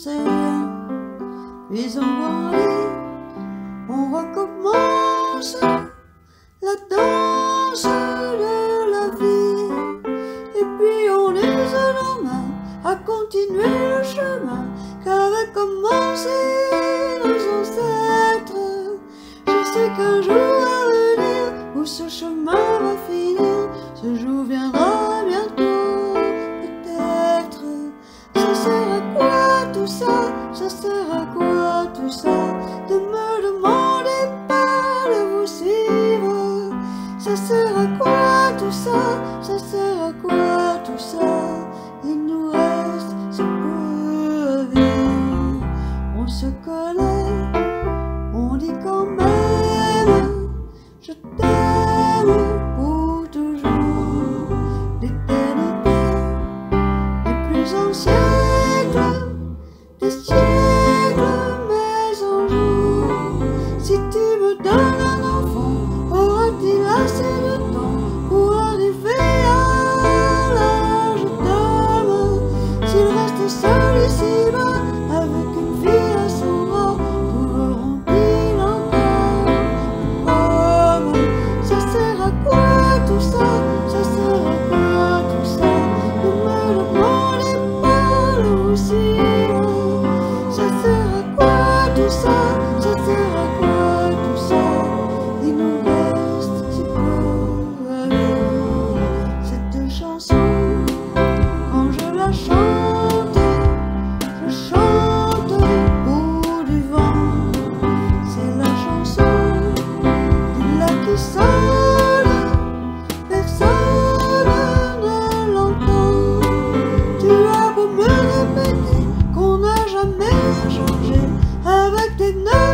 commencer, puis on grandit, on recommence la danse de la vie, et puis on est en main à continuer le chemin qu'avait commencé. Et I did not.